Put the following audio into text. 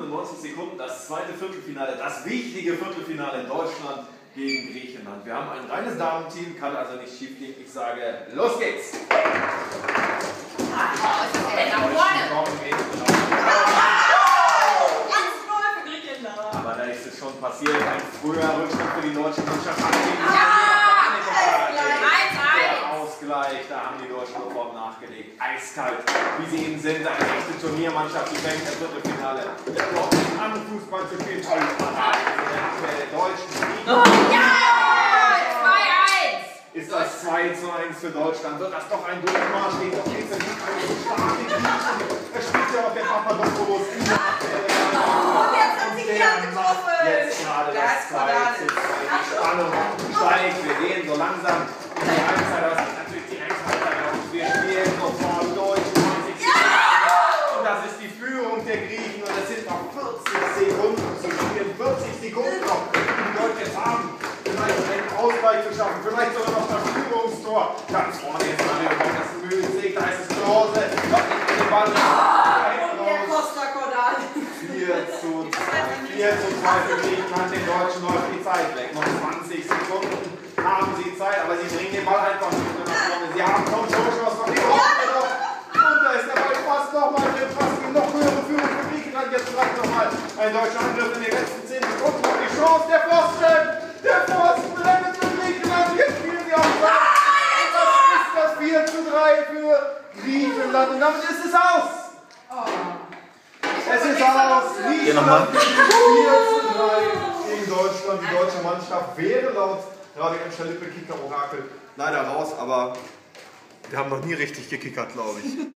Minuten und 90 Sekunden das zweite Viertelfinale, das wichtige Viertelfinale in Deutschland gegen Griechenland. Wir haben ein reines Damenteam, kann also nicht schief gehen. Ich sage, los geht's! Aber da ist es schon passiert, ein früher Rückstand für die deutsche Mannschaft. Der Ausgleich, da haben die Deutschen sofort nachgelegt. Eiskalt, wie sie eben sind, eine echte Turniermannschaft, die fängt im Viertelfinale. Der Block an, Fußball zu spielen, toll, der Deutschen. Ist das 2 zu 1 für Deutschland? Wird das doch ein Durchmarsch gegen doch jetzt in Griechen. Er spielt ja auch der Papadopoulos in der Jetzt gerade das 2 zu 2. Die Spannung steigt. Wir gehen so langsam in die Halbzeit. Das ist natürlich direkt der Griechen. Und es sind noch 40 Sekunden zu spielen. 40 Sekunden noch, die Deutschen haben. Vielleicht einen Ausgleich zu schaffen. Vielleicht sogar noch das Führungstor. Ganz vorne jetzt mal der das Mühlsee. Da ist es Klose. Noch nicht an den Ball. Der Costa Cordal. 4 zu 2. 4 zu 2 für Griechenland. Den Deutschen läuft die Zeit weg. Noch 20 Sekunden haben sie Zeit, aber sie bringen den Ball einfach nicht mehr nach vorne. Sie haben kaum nochmal ein deutscher Angriff in den letzten 10 Sekunden. Und die Chance der Pfosten. Der Pfosten blendet für Griechenland. Jetzt spielen sie auf. Und das ist das 4 zu 3 für Griechenland. Und damit ist es aus. Es ist aus. Griechenland 4 zu 3 gegen Deutschland. Die deutsche Mannschaft wäre laut Radio M. Lippe Kicker Orakel leider raus, aber wir haben noch nie richtig gekickert, glaube ich.